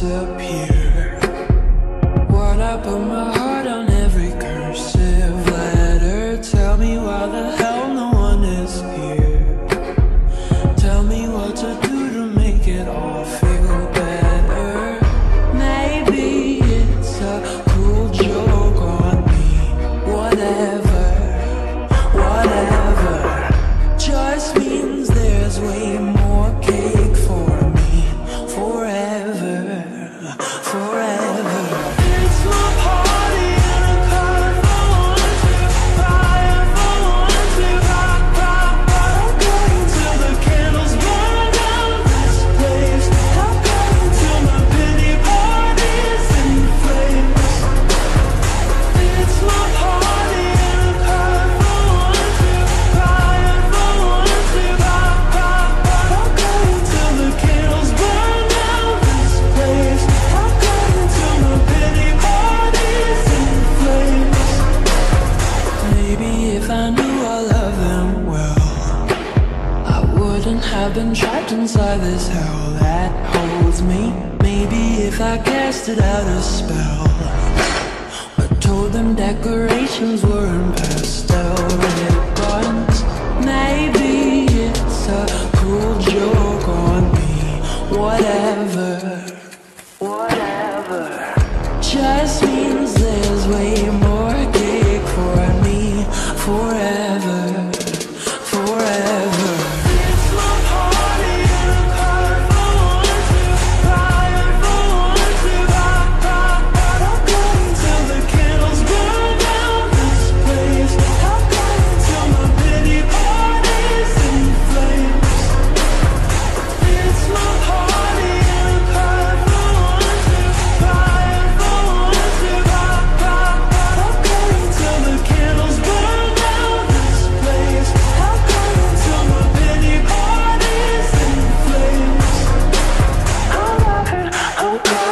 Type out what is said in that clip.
disappear. I've been trapped inside this hell that holds me. Maybe if I casted out a spell I told them decorations were in pastel lip buns Maybe it's a cruel joke on me, whatever. no, no.